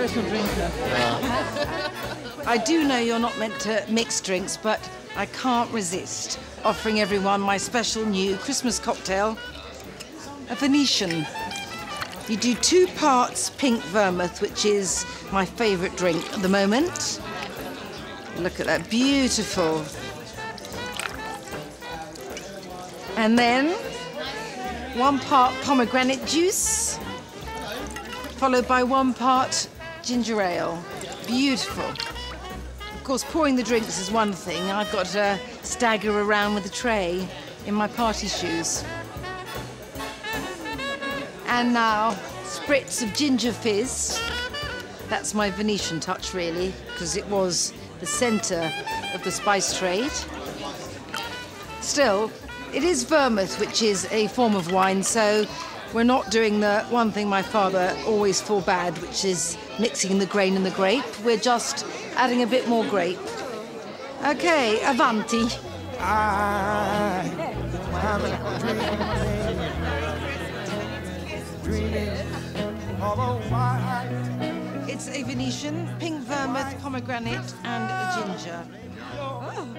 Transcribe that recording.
professional drinker. I do know you're not meant to mix drinks, but I can't resist offering everyone my special new Christmas cocktail, a Venetian. You do two parts pink vermouth, which is my favourite drink at the moment. Look at that, beautiful. And then one part pomegranate juice, followed by one part ginger ale. Beautiful. Of course, pouring the drinks is one thing. I've got to stagger around with a tray in my party shoes. And now, spritz of ginger fizz. That's my Venetian touch, really, because it was the centre of the spice trade. Still, it is vermouth, which is a form of wine, so we're not doing the one thing my father always forbade, which is mixing the grain and the grape. We're just adding a bit more grape. Okay, avanti. It's a Venetian, pink vermouth, pomegranate, and ginger. Oh.